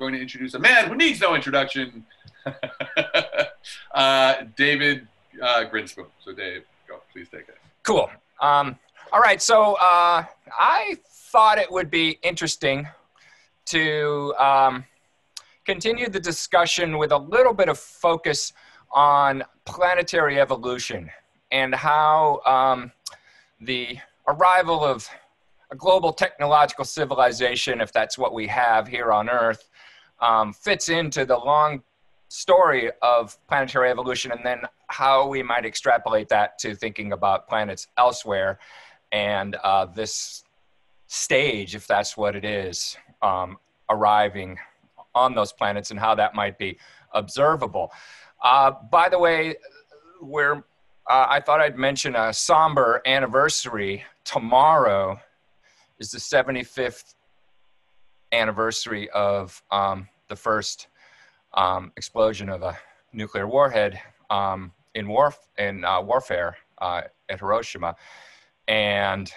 going to introduce a man who needs no introduction, uh, David uh, Grinspoon. So, Dave, go. Please take it. Cool. Um, all right. So, uh, I thought it would be interesting to um, continue the discussion with a little bit of focus on planetary evolution and how um, the arrival of a global technological civilization, if that's what we have here on Earth, um, fits into the long story of planetary evolution and then how we might extrapolate that to thinking about planets elsewhere and uh, this stage, if that's what it is, um, arriving on those planets and how that might be observable. Uh, by the way, we're, uh, I thought I'd mention a somber anniversary. Tomorrow is the 75th anniversary of um, the first um, explosion of a nuclear warhead um, in, war, in uh, warfare uh, at Hiroshima. And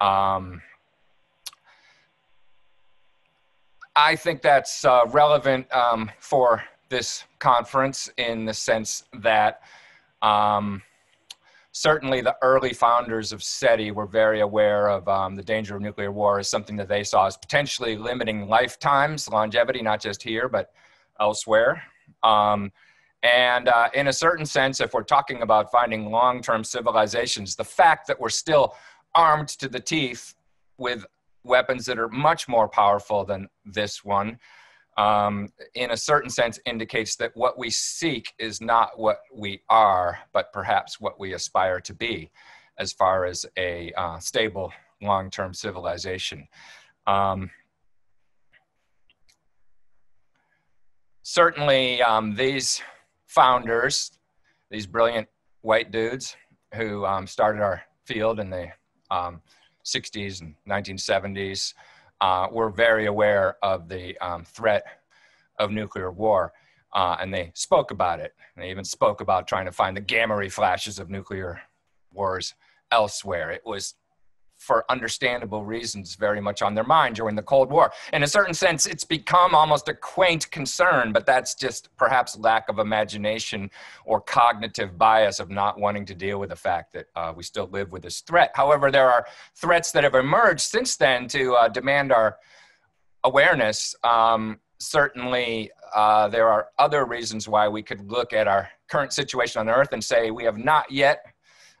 um, I think that's uh, relevant um, for this conference in the sense that um, certainly the early founders of SETI were very aware of um, the danger of nuclear war as something that they saw as potentially limiting lifetimes, longevity, not just here, but elsewhere. Um, and uh, in a certain sense, if we're talking about finding long term civilizations, the fact that we're still armed to the teeth with weapons that are much more powerful than this one, um, in a certain sense, indicates that what we seek is not what we are, but perhaps what we aspire to be as far as a uh, stable long term civilization. Um, certainly, um, these founders, these brilliant white dudes who um, started our field in the um, 60s and 1970s uh, were very aware of the um, threat of nuclear war. Uh, and they spoke about it. They even spoke about trying to find the gamma ray flashes of nuclear wars elsewhere. It was for understandable reasons, very much on their mind during the Cold War. In a certain sense, it's become almost a quaint concern, but that's just perhaps lack of imagination or cognitive bias of not wanting to deal with the fact that uh, we still live with this threat. However, there are threats that have emerged since then to uh, demand our awareness. Um, certainly, uh, there are other reasons why we could look at our current situation on Earth and say we have not yet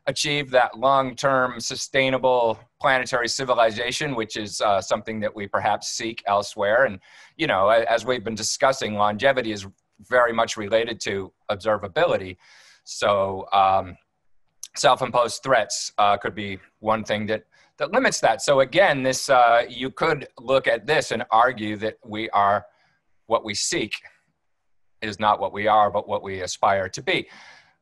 achieve that long-term sustainable planetary civilization which is uh, something that we perhaps seek elsewhere. And you know as we've been discussing longevity is very much related to observability. So um, self-imposed threats uh, could be one thing that that limits that. So again this uh, you could look at this and argue that we are what we seek is not what we are but what we aspire to be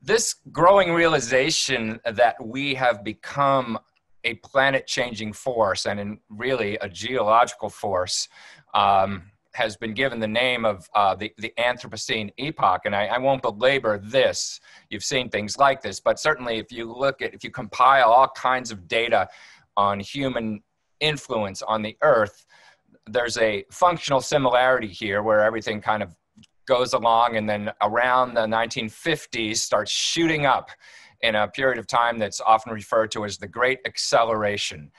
this growing realization that we have become a planet changing force and really a geological force um, has been given the name of uh, the, the Anthropocene epoch. And I, I, won't belabor this. You've seen things like this, but certainly if you look at, if you compile all kinds of data on human influence on the earth, there's a functional similarity here where everything kind of goes along and then around the 1950s starts shooting up in a period of time that's often referred to as the Great Acceleration.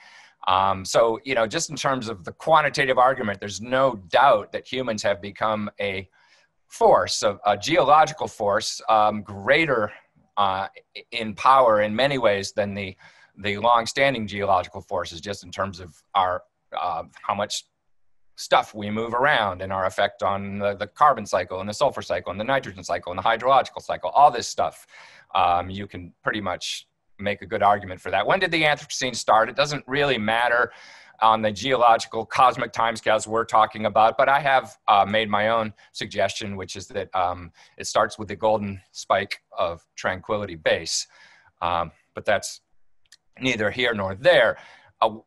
Um, so, you know, just in terms of the quantitative argument, there's no doubt that humans have become a force, a, a geological force, um, greater uh, in power in many ways than the the long-standing geological forces, just in terms of our uh, how much stuff we move around and our effect on the, the, carbon cycle and the sulfur cycle and the nitrogen cycle and the hydrological cycle, all this stuff. Um, you can pretty much make a good argument for that. When did the Anthropocene start? It doesn't really matter on the geological cosmic timescales we're talking about, but I have uh, made my own suggestion, which is that um, it starts with the golden spike of tranquility base. Um, but that's neither here nor there. Uh,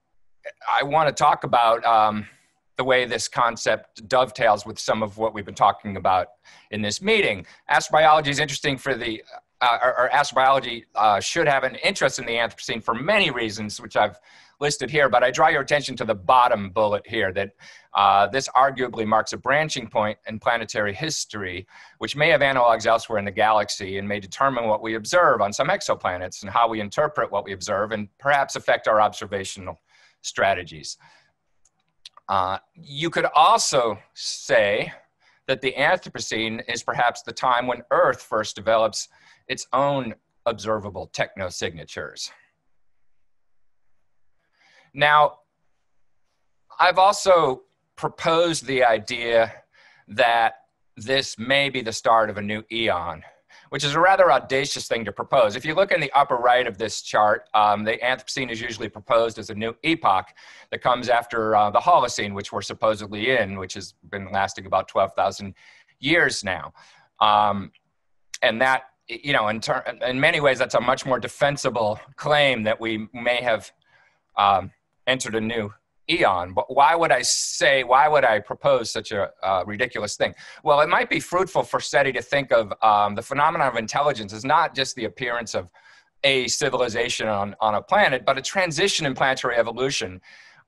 I want to talk about um, the way this concept dovetails with some of what we've been talking about in this meeting. Astrobiology is interesting for the, uh, or, or astrobiology uh, should have an interest in the Anthropocene for many reasons, which I've listed here, but I draw your attention to the bottom bullet here that uh, this arguably marks a branching point in planetary history, which may have analogs elsewhere in the galaxy and may determine what we observe on some exoplanets and how we interpret what we observe and perhaps affect our observational strategies. Uh, you could also say that the Anthropocene is perhaps the time when Earth first develops its own observable technosignatures. Now, I've also proposed the idea that this may be the start of a new eon, which is a rather audacious thing to propose. If you look in the upper right of this chart, um, the Anthropocene is usually proposed as a new epoch that comes after uh, the Holocene, which we're supposedly in, which has been lasting about 12,000 years now. Um, and that, you know, in, in many ways, that's a much more defensible claim that we may have um, entered a new eon. But why would I say, why would I propose such a uh, ridiculous thing? Well, it might be fruitful for SETI to think of um, the phenomenon of intelligence as not just the appearance of a civilization on, on a planet, but a transition in planetary evolution.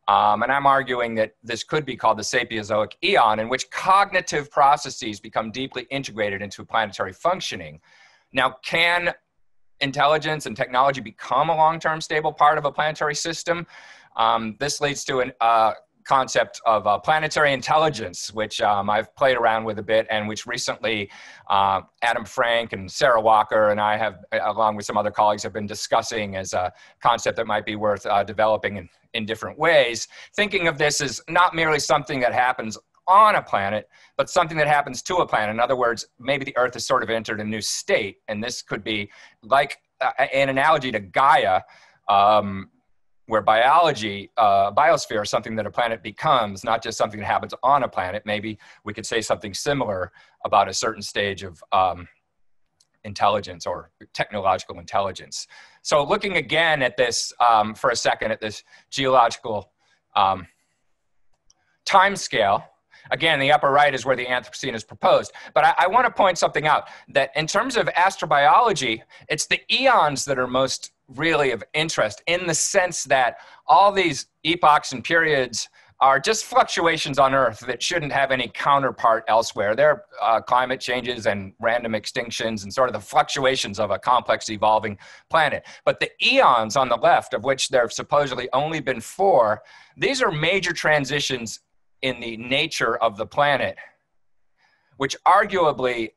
Um, and I'm arguing that this could be called the Sapiezoic eon, in which cognitive processes become deeply integrated into planetary functioning. Now, can intelligence and technology become a long term stable part of a planetary system? Um, this leads to a uh, concept of uh, planetary intelligence, which um, I've played around with a bit, and which recently uh, Adam Frank and Sarah Walker and I have, along with some other colleagues, have been discussing as a concept that might be worth uh, developing in, in different ways. Thinking of this as not merely something that happens on a planet, but something that happens to a planet. In other words, maybe the Earth has sort of entered a new state, and this could be like uh, an analogy to Gaia. Um, where biology, uh, biosphere is something that a planet becomes, not just something that happens on a planet. Maybe we could say something similar about a certain stage of um, intelligence or technological intelligence. So looking again at this um, for a second at this geological um, time scale, again, the upper right is where the Anthropocene is proposed. But I, I want to point something out that in terms of astrobiology, it's the eons that are most really of interest in the sense that all these epochs and periods are just fluctuations on Earth that shouldn't have any counterpart elsewhere. They're uh, climate changes and random extinctions and sort of the fluctuations of a complex evolving planet. But the eons on the left, of which there have supposedly only been four, these are major transitions in the nature of the planet, which arguably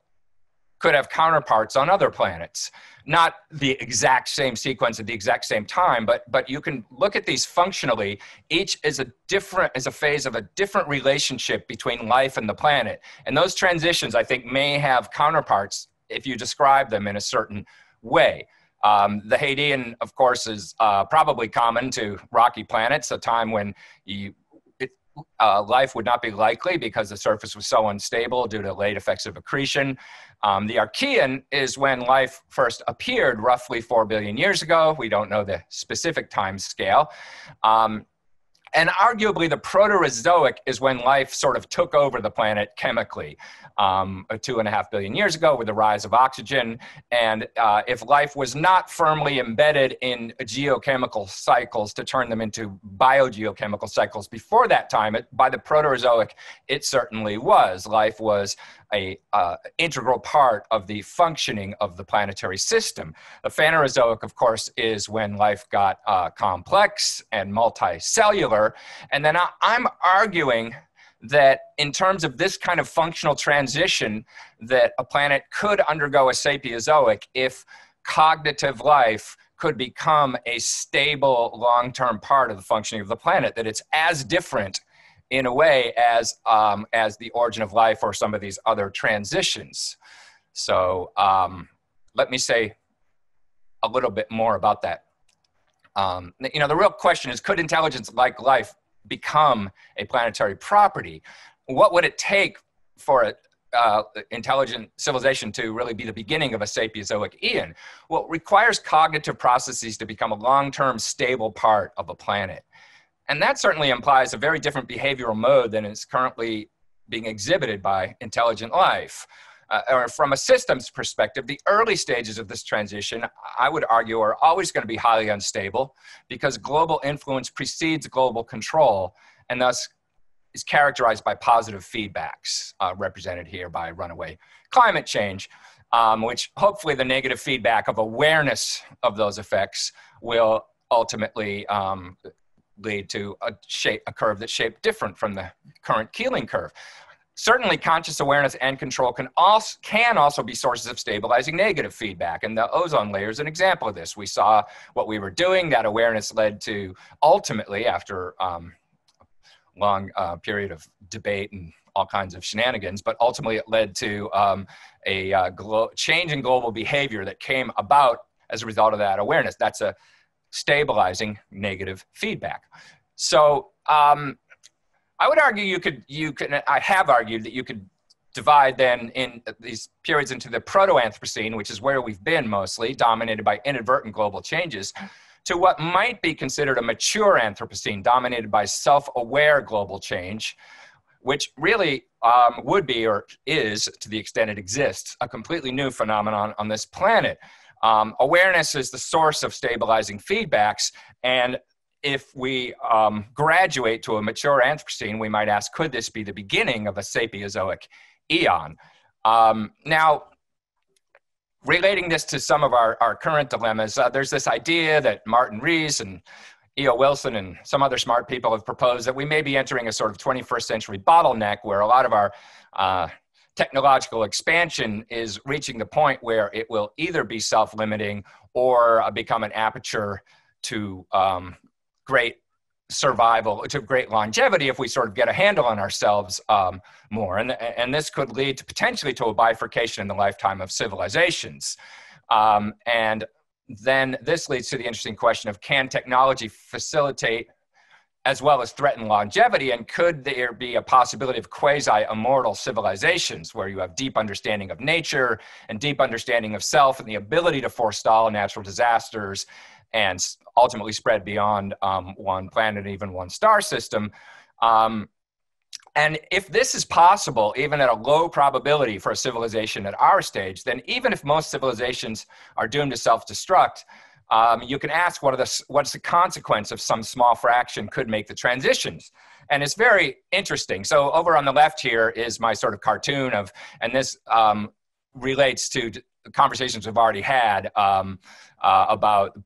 could have counterparts on other planets. Not the exact same sequence at the exact same time but but you can look at these functionally. Each is a different is a phase of a different relationship between life and the planet. And those transitions i think may have counterparts if you describe them in a certain way. Um, the Hadean, of course, is uh, probably common to rocky planets, a time when you, uh, life would not be likely because the surface was so unstable due to late effects of accretion. Um, the Archean is when life first appeared roughly 4 billion years ago. We don't know the specific time scale. Um, and arguably, the Proterozoic is when life sort of took over the planet chemically um, two and a half billion years ago with the rise of oxygen. And uh, if life was not firmly embedded in geochemical cycles to turn them into biogeochemical cycles before that time, it, by the Proterozoic, it certainly was. Life was a uh, integral part of the functioning of the planetary system. The Phanerozoic, of course, is when life got uh, complex and multicellular. And then I, I'm arguing that in terms of this kind of functional transition that a planet could undergo a sapiezoic if cognitive life could become a stable long-term part of the functioning of the planet that it's as different in a way as um, as the origin of life or some of these other transitions. So um, let me say a little bit more about that um, you know the real question is could intelligence like life become a planetary property, what would it take for an uh, intelligent civilization to really be the beginning of a Sapiezoic eon? Well, it requires cognitive processes to become a long term stable part of a planet. And that certainly implies a very different behavioral mode than is currently being exhibited by intelligent life. Uh, or from a systems perspective, the early stages of this transition, I would argue, are always going to be highly unstable because global influence precedes global control and thus is characterized by positive feedbacks, uh, represented here by runaway climate change, um, which hopefully the negative feedback of awareness of those effects will ultimately um, lead to a shape, a curve that's shaped different from the current Keeling curve. Certainly, conscious awareness and control can also, can also be sources of stabilizing negative feedback. And the ozone layer is an example of this. We saw what we were doing. That awareness led to ultimately, after um, long uh, period of debate and all kinds of shenanigans, but ultimately it led to um, a uh, glo- change in global behavior that came about as a result of that awareness. That's a stabilizing negative feedback. So um, I would argue you could, you could, I have argued that you could divide then in these periods into the proto-Anthropocene, which is where we've been mostly, dominated by inadvertent global changes, to what might be considered a mature Anthropocene, dominated by self-aware global change, which really um, would be or is, to the extent it exists, a completely new phenomenon on this planet. Um, awareness is the source of stabilizing feedbacks, and if we um, graduate to a mature Anthropocene, we might ask, could this be the beginning of a Sapiezoic eon? Um, now, relating this to some of our, our current dilemmas, uh, there's this idea that Martin Rees and E.O. Wilson and some other smart people have proposed that we may be entering a sort of 21st century bottleneck where a lot of our uh, technological expansion is reaching the point where it will either be self limiting or uh, become an aperture to um, great survival to great longevity if we sort of get a handle on ourselves um, more. And, and this could lead to potentially to a bifurcation in the lifetime of civilizations. Um, and then this leads to the interesting question of can technology facilitate as well as threaten longevity? And could there be a possibility of quasi immortal civilizations where you have deep understanding of nature and deep understanding of self and the ability to forestall natural disasters and ultimately spread beyond um, one planet, and even one star system. Um, and if this is possible, even at a low probability for a civilization at our stage, then even if most civilizations are doomed to self destruct, um, you can ask what the, what's the consequence of some small fraction could make the transitions. And it's very interesting. So, over on the left here is my sort of cartoon of, and this um, relates to conversations we've already had um, uh, about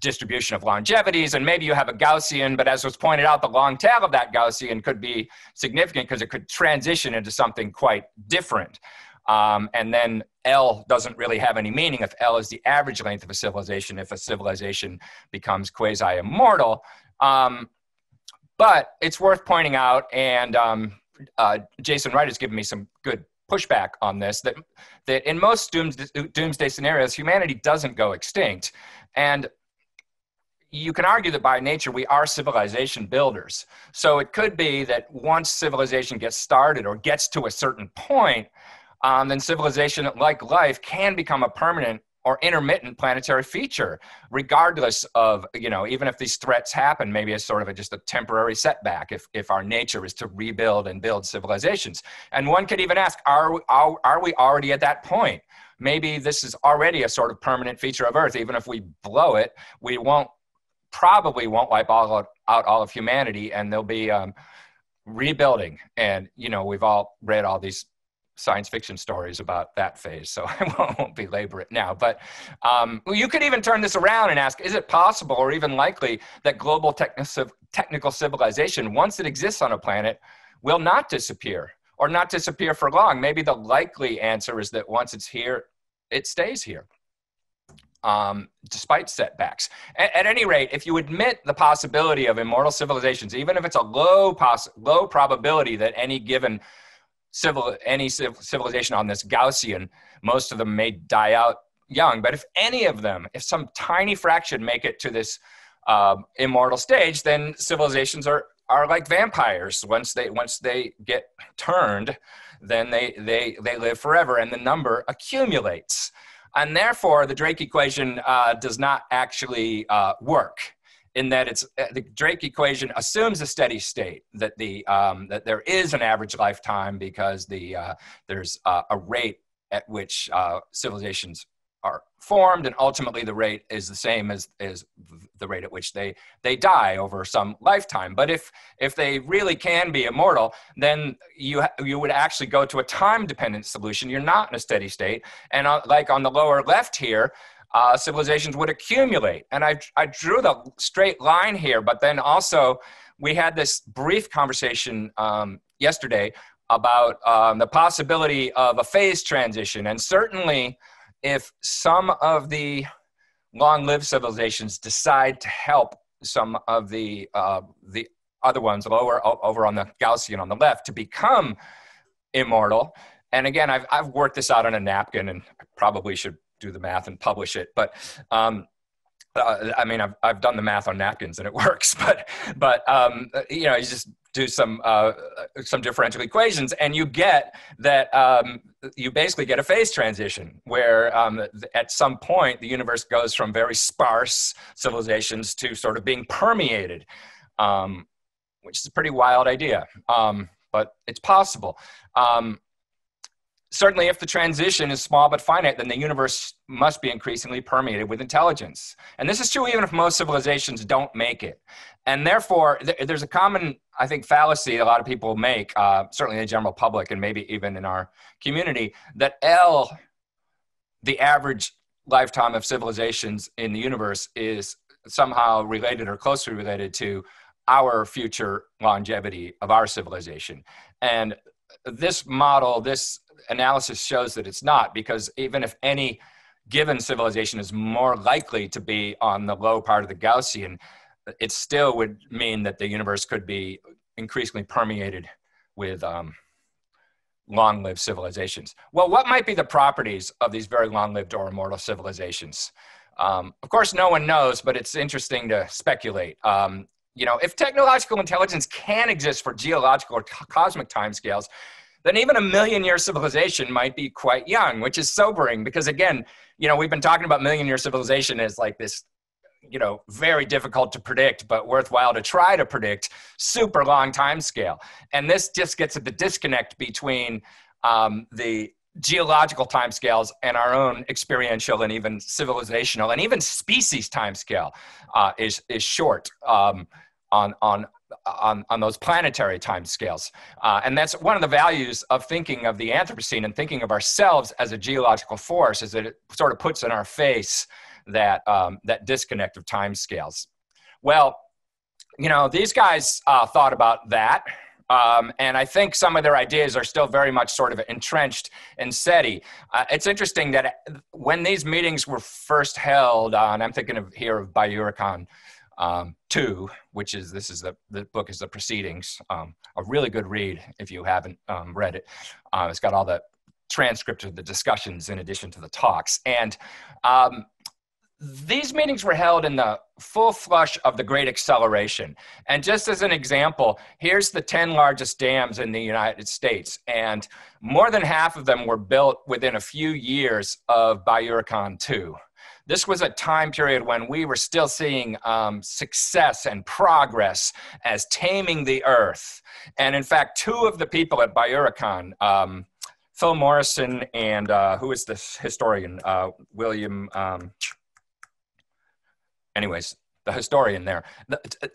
distribution of longevities, and maybe you have a Gaussian, but as was pointed out, the long tail of that Gaussian could be significant because it could transition into something quite different. Um, and then L doesn't really have any meaning if L is the average length of a civilization, if a civilization becomes quasi immortal. Um, but it's worth pointing out, and um, uh, Jason Wright has given me some good pushback on this that that in most doomsday scenarios humanity doesn't go extinct. And you can argue that by nature we are civilization builders. So it could be that once civilization gets started or gets to a certain point um, then civilization like life can become a permanent or intermittent planetary feature, regardless of, you know, even if these threats happen, maybe it's sort of a, just a temporary setback if, if our nature is to rebuild and build civilizations. And one could even ask, are, are, are we already at that point? Maybe this is already a sort of permanent feature of Earth. Even if we blow it, we won't, probably won't wipe all out, out all of humanity and there'll be um, rebuilding. And, you know, we've all read all these science fiction stories about that phase, so I won't belabor it now. But um, you could even turn this around and ask is it possible or even likely that global technical civilization, once it exists on a planet, will not disappear or not disappear for long? Maybe the likely answer is that once it's here, it stays here. Um, despite setbacks. At, at, any rate, if you admit the possibility of immortal civilizations, even if it's a low, poss- low probability that any given civil any civilization on this Gaussian, most of them may die out young. But if any of them, if some tiny fraction make it to this uh, immortal stage, then civilizations are are like vampires. Once they once they get turned, then they they they live forever, and the number accumulates. And therefore, the Drake equation uh, does not actually uh, work in that it's uh, the Drake equation assumes a steady state that the um, that there is an average lifetime because the uh, there's uh, a rate at which uh, civilizations are formed and ultimately the rate is the same as, as the rate at which they, they die over some lifetime. But if if they really can be immortal then you you would actually go to a time dependent solution. You're not in a steady state. And uh, like on the lower left here uh, civilizations would accumulate and I, I drew the straight line here but then also we had this brief conversation um, yesterday about um, the possibility of a phase transition and certainly if some of the long-lived civilizations decide to help some of the uh, the other ones lower over on the Gaussian on the left to become immortal. And again, I've I've worked this out on a napkin, and probably should do the math and publish it. But um, uh, I mean, I've I've done the math on napkins and it works. But but um, you know, you just do some uh, some differential equations, and you get that um, you basically get a phase transition where um, at some point the universe goes from very sparse civilizations to sort of being permeated, um, which is a pretty wild idea, um, but it's possible. Um, certainly, if the transition is small but finite, then the universe must be increasingly permeated with intelligence. And this is true even if most civilizations don't make it. And therefore, th- there's a common, I think, fallacy a lot of people make, uh, certainly in the general public and maybe even in our community, that L, the average lifetime of civilizations in the universe, is somehow related or closely related to our future longevity of our civilization. And this model, this analysis shows that it's not because even if any given civilization is more likely to be on the low part of the Gaussian, it still would mean that the universe could be increasingly permeated with um, long-lived civilizations. Well, what might be the properties of these very long-lived or immortal civilizations? Um, of course, no one knows, but it's interesting to speculate. Um, you know, if technological intelligence can exist for geological or cosmic timescales, then even a million year civilization might be quite young, which is sobering because, again, you know, we've been talking about million year civilization as like this, you know, very difficult to predict, but worthwhile to try to predict, super long time scale. And this just gets at the disconnect between um, the geological timescales and our own experiential and even civilizational and even species timescale uh, is is short um, on on on, on those planetary time scales. Uh, and that's one of the values of thinking of the Anthropocene and thinking of ourselves as a geological force is that it sort of puts in our face that, um, that disconnect of time scales. Well, you know, these guys uh, thought about that. Um, and I think some of their ideas are still very much sort of entrenched in SETI. Uh, it's interesting that when these meetings were first held, and I'm thinking of here of Byurakan, um, two, which is this is the the book is the proceedings. Um, a really good read if you haven't um, read it. Uh, it's got all the transcript of the discussions in addition to the talks. And um, these meetings were held in the full flush of the Great Acceleration. And just as an example, here's the 10 largest dams in the United States. And more than half of them were built within a few years of Byurakan 2 this was a time period when we were still seeing um, success and progress as taming the earth. And in fact, two of the people at Byurakan, um, Phil Morrison and uh, who is this historian? Uh, William. Um, anyways, the historian there.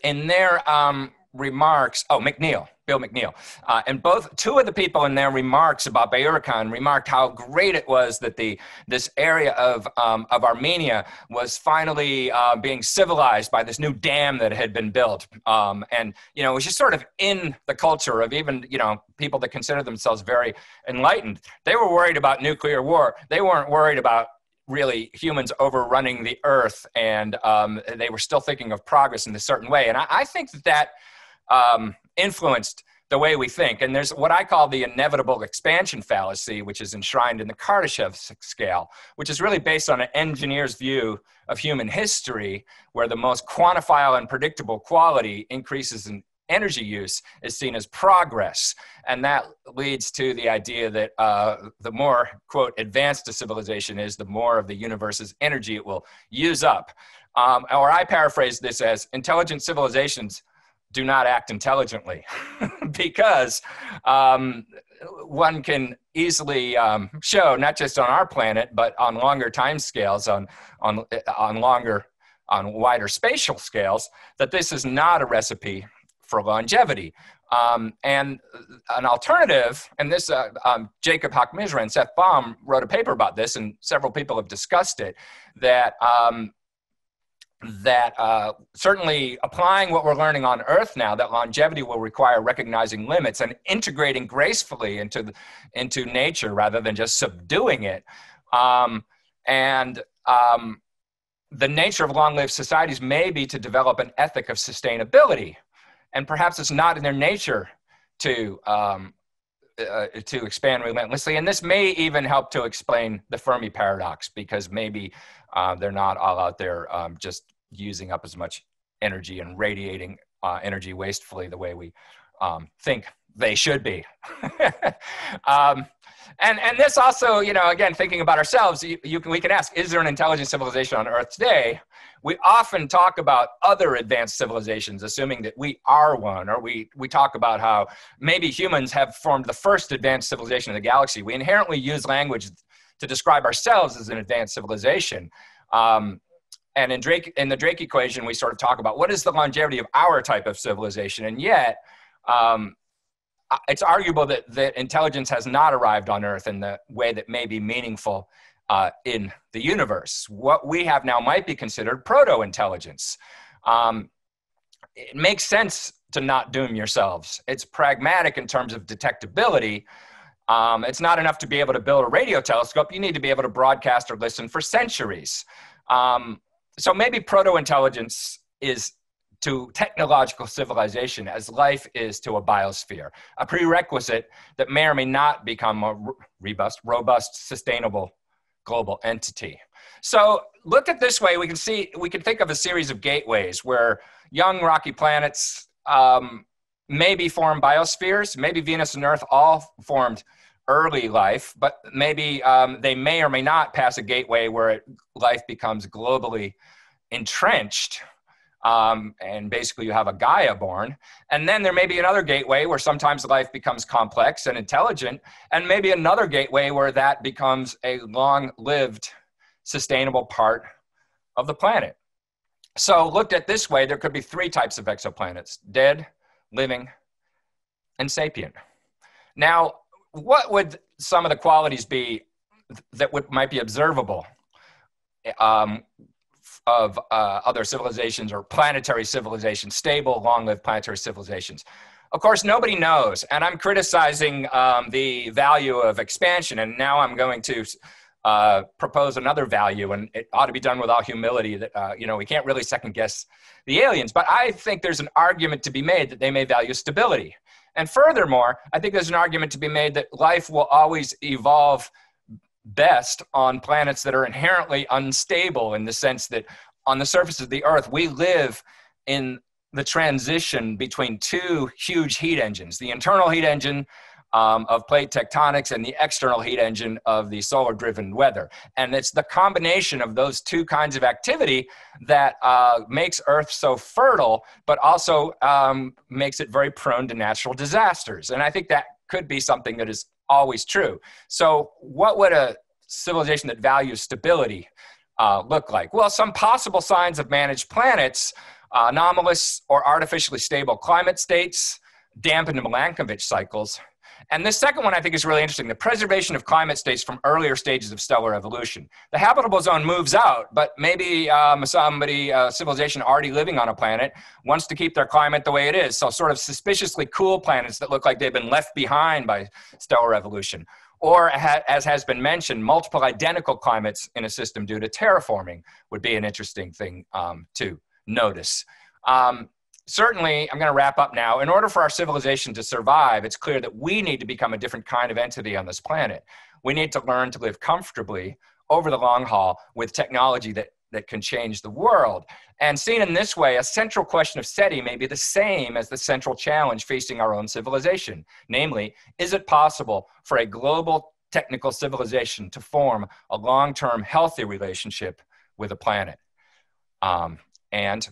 In their um, remarks, oh, McNeill, Bill McNeill. Uh, and both two of the people in their remarks about Byurakan remarked how great it was that the this area of um, of Armenia was finally uh, being civilized by this new dam that had been built. Um, and you know, it was just sort of in the culture of even you know people that consider themselves very enlightened. They were worried about nuclear war. They weren't worried about really humans overrunning the earth and um, they were still thinking of progress in a certain way and I, I think that that um, influenced the way we think. And there's what I call the inevitable expansion fallacy, which is enshrined in the Kardashev scale, which is really based on an engineer's view of human history, where the most quantifiable and predictable quality increases in energy use is seen as progress. And that leads to the idea that uh, the more, quote, advanced a civilization is, the more of the universe's energy it will use up. Um, or I paraphrase this as intelligent civilizations do not act intelligently because um, one can easily um, show not just on our planet but on longer time scales on on on longer on wider spatial scales that this is not a recipe for longevity um, and an alternative, and this uh, um, Jacob Haqq-Misra and Seth Baum wrote a paper about this, and several people have discussed it. That um, that uh, certainly applying what we're learning on Earth now, that longevity will require recognizing limits and integrating gracefully into the, into nature rather than just subduing it. Um, and um, the nature of long-lived societies may be to develop an ethic of sustainability, and perhaps it's not in their nature to um, uh, to expand relentlessly. And this may even help to explain the Fermi paradox because maybe uh, they're not all out there um, just using up as much energy and radiating uh, energy wastefully the way we um, think they should be. um, and, and this also, you know, again, thinking about ourselves, you, you can, we can ask, is there an intelligent civilization on Earth today? We often talk about other advanced civilizations, assuming that we are one, or we, we talk about how maybe humans have formed the first advanced civilization in the galaxy. We inherently use language to describe ourselves as an advanced civilization. Um, and in Drake, in the Drake equation, we sort of talk about what is the longevity of our type of civilization, and yet um, it's arguable that, that intelligence has not arrived on Earth in the way that may be meaningful uh, in the universe. What we have now might be considered proto intelligence. Um, it makes sense to not doom yourselves. It's pragmatic in terms of detectability. Um, it's not enough to be able to build a radio telescope. You need to be able to broadcast or listen for centuries. Um, so maybe proto intelligence is to technological civilization as life is to a biosphere, a prerequisite that may or may not become a robust, robust, sustainable global entity. So look at this way, we can see, we can think of a series of gateways where young rocky planets um, maybe form biospheres, maybe Venus and Earth all formed early life, but maybe um, they may or may not pass a gateway where it, life becomes globally entrenched um, and basically you have a Gaia born. And then there may be another gateway where sometimes life becomes complex and intelligent, and maybe another gateway where that becomes a long lived, sustainable part of the planet. So, looked at this way, there could be three types of exoplanets dead, living, and sapient. Now, what would some of the qualities be that would, might be observable um, of uh, other civilizations or planetary civilizations, stable, long lived planetary civilizations. Of course, nobody knows. And I'm criticizing um, the value of expansion. And now I'm going to uh, propose another value. And it ought to be done with all humility that, uh, you know, we can't really second guess the aliens. But I think there's an argument to be made that they may value stability. And furthermore, I think there's an argument to be made that life will always evolve best on planets that are inherently unstable in the sense that on the surface of the earth we live in the transition between two huge heat engines the internal heat engine um, of plate tectonics and the external heat engine of the solar driven weather. And it's the combination of those two kinds of activity that uh, makes Earth so fertile, but also um, makes it very prone to natural disasters. And I think that could be something that is always true. So, what would a civilization that values stability uh, look like? Well, some possible signs of managed planets uh, anomalous or artificially stable climate states, dampened Milankovitch cycles, and this second one I think is really interesting the preservation of climate states from earlier stages of stellar evolution. The habitable zone moves out, but maybe um, somebody, uh, civilization already living on a planet, wants to keep their climate the way it is. So, sort of suspiciously cool planets that look like they've been left behind by stellar evolution. Or, as has been mentioned, multiple identical climates in a system due to terraforming would be an interesting thing um, to notice. Um, certainly, I'm going to wrap up now. In order for our civilization to survive, it's clear that we need to become a different kind of entity on this planet. We need to learn to live comfortably over the long haul with technology that, that can change the world. And seen in this way, a central question of SETI may be the same as the central challenge facing our own civilization. Namely, is it possible for a global technical civilization to form a long term healthy relationship with a planet? Um, and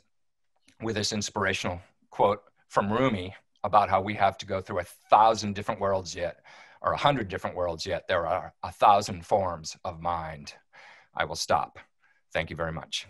with this inspirational quote from Rumi about how we have to go through a thousand different worlds yet, or a hundred different worlds yet. There are a thousand forms of mind. I will stop. Thank you very much.